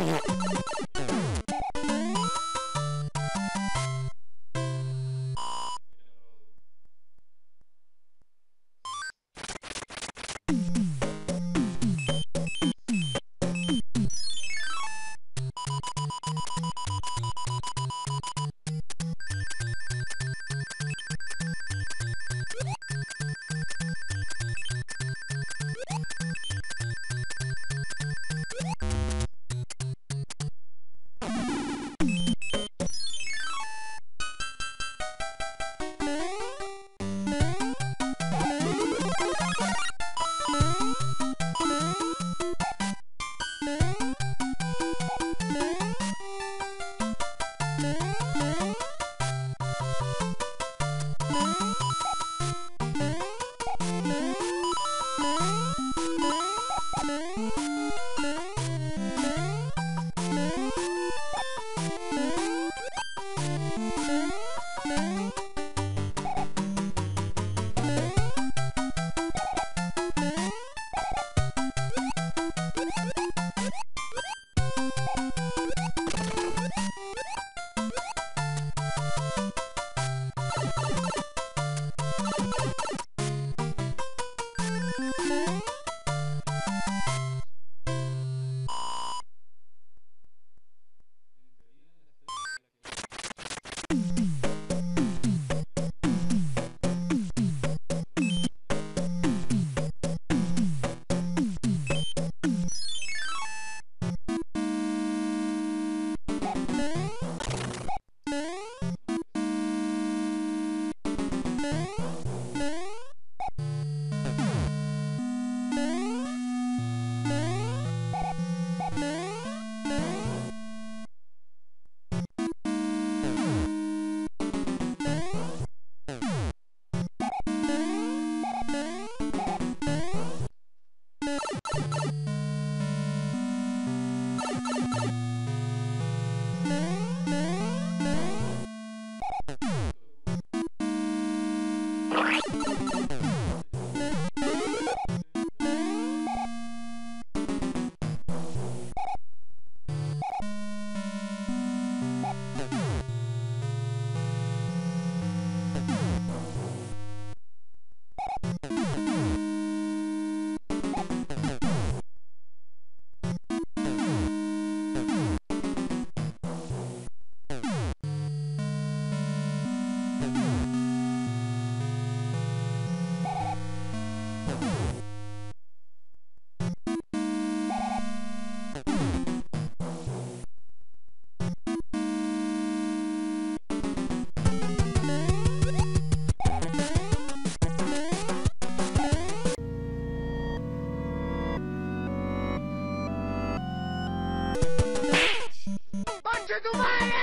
Mm-hmm. Mr. Goliath!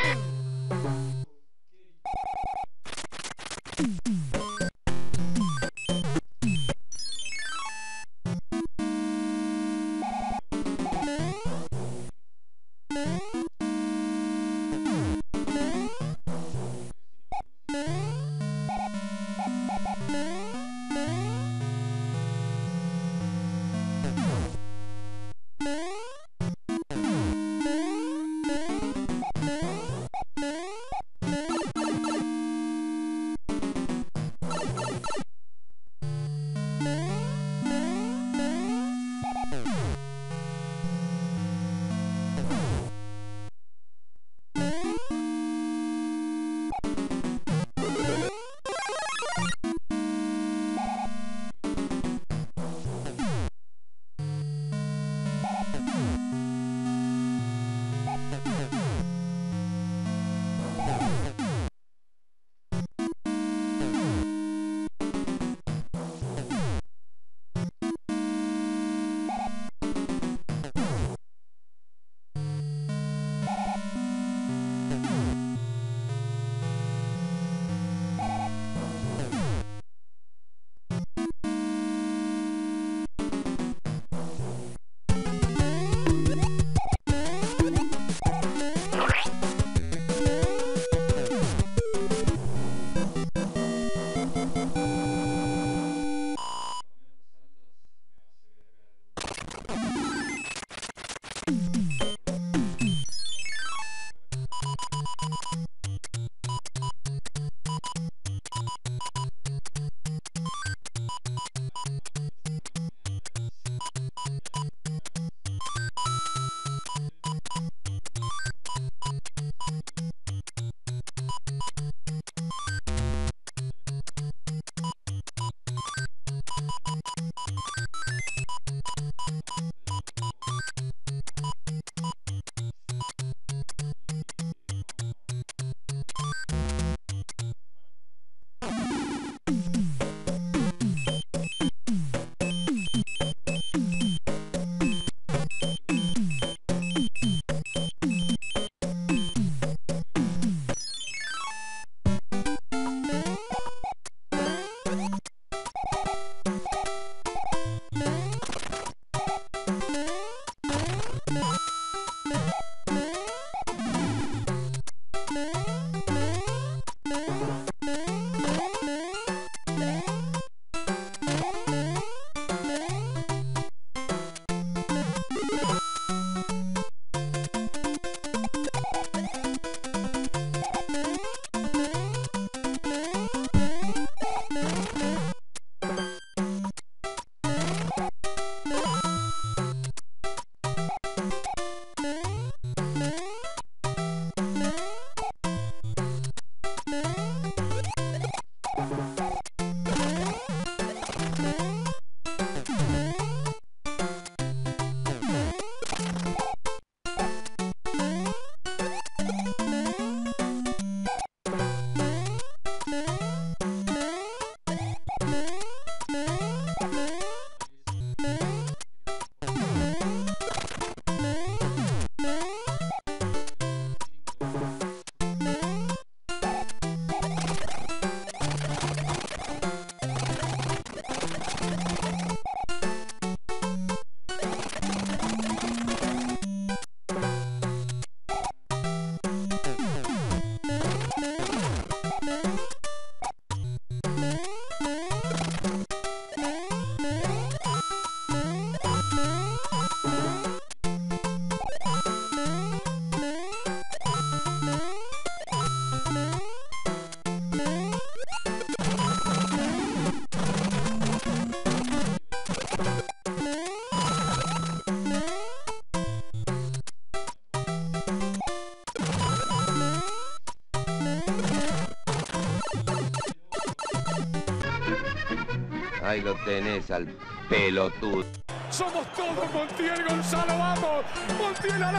Lo tenés al pelotudo. Somos todos Montiel Gonzalo, vamos. Montiel al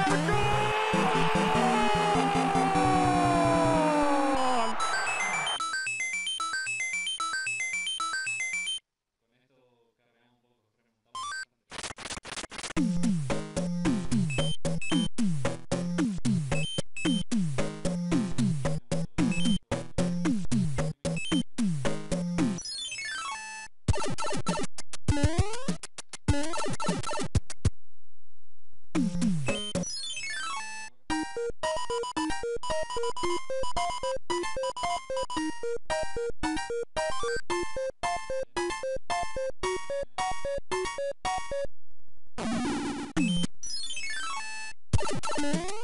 Thank you.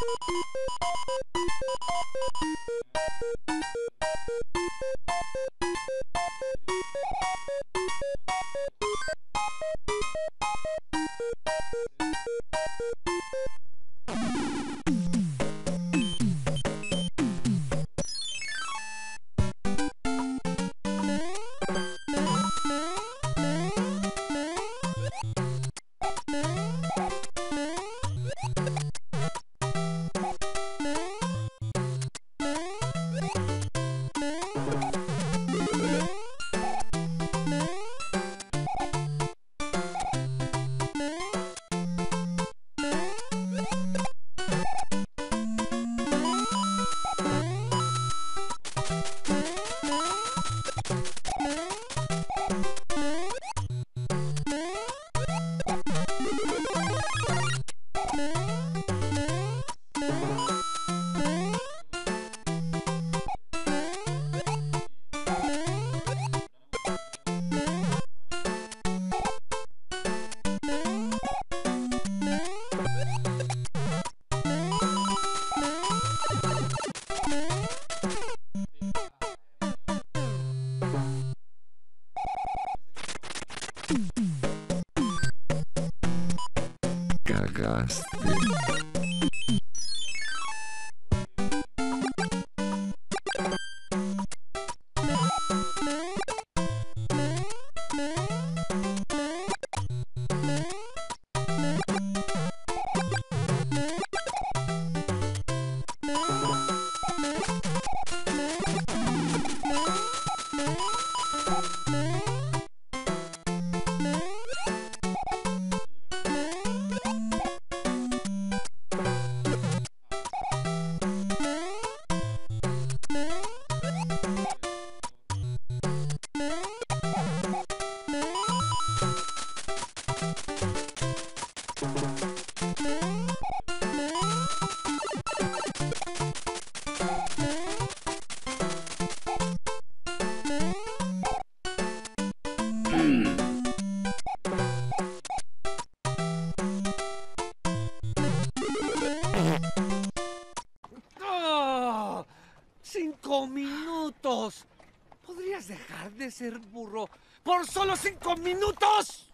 Thank you. Ser burro por solo cinco minutos?